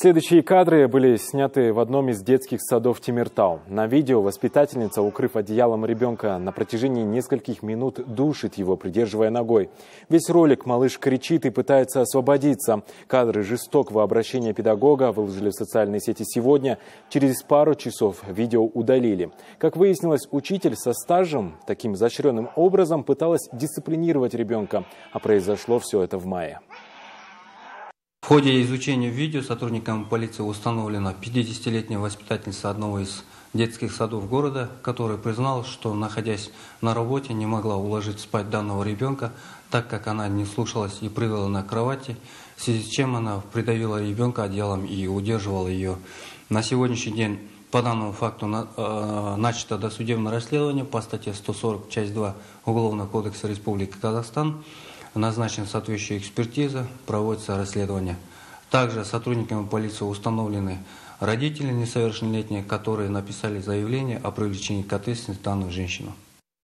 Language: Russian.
Следующие кадры были сняты в одном из детских садов Тимиртау. На видео воспитательница, укрыв одеялом ребенка, на протяжении нескольких минут душит его, придерживая ногой. Весь ролик малыш кричит и пытается освободиться. Кадры жестокого обращения педагога выложили в социальные сети сегодня. Через пару часов видео удалили. Как выяснилось, учитель со стажем таким изощренным образом пыталась дисциплинировать ребенка. А произошло все это в мае. Ходе изучения видео сотрудникам полиции установлена 50-летняя воспитательница одного из детских садов города, которая призналась, что, находясь на работе, не могла уложить спать данного ребенка, так как она не слушалась и прыгала на кровати, в связи с чем она придавила ребенка одеялом и удерживала ее. На сегодняшний день по данному факту э, начато досудебное расследование по статье 140, часть 2 Уголовного кодекса Республики Казахстан назначена соответствующая экспертиза, проводится расследование. Также сотрудниками полиции установлены родители несовершеннолетние, которые написали заявление о привлечении к ответственности данную женщину.